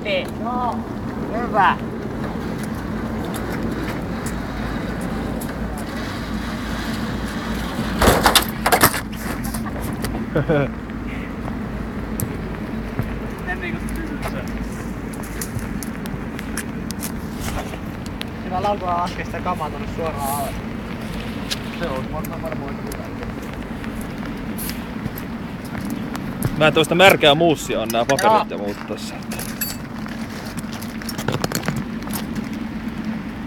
eteen. Joo. Hyvä. Sillä laukua laskee sitä kamaa tonne suoraan alle. Se on varmaan varmaan hyvä. Mä en toista märkää muussia on nää paperit ja muut tässä.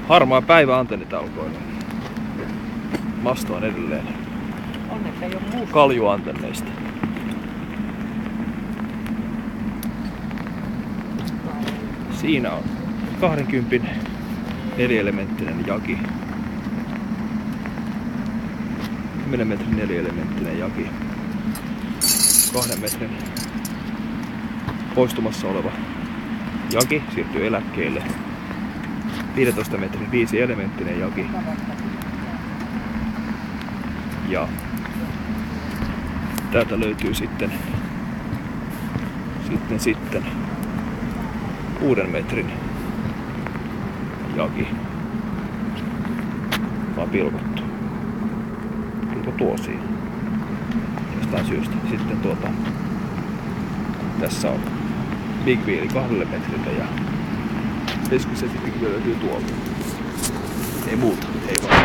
Harmaa päivä antennit alkoilla. Masto on edelleen Onneksi ei oo musta. kaljuantenneista. Siinä on 20 nelielementtinen jaki. 10 metrin nelielementtinen jaki. Kahden metrin poistumassa oleva jaki siirtyy eläkkeelle. 15 metrin viisi elementtinen jaki. Ja täältä löytyy sitten sitten sitten kuuden metrin jaki. Vaan pilkottu. Pilko tuo siinä. Jostain syystä. Sitten tuota, tässä on Big Wheel kahdelle metrille ja 50 sentin Big Wheel löytyy tuolta. Ei muuta, ei vaan.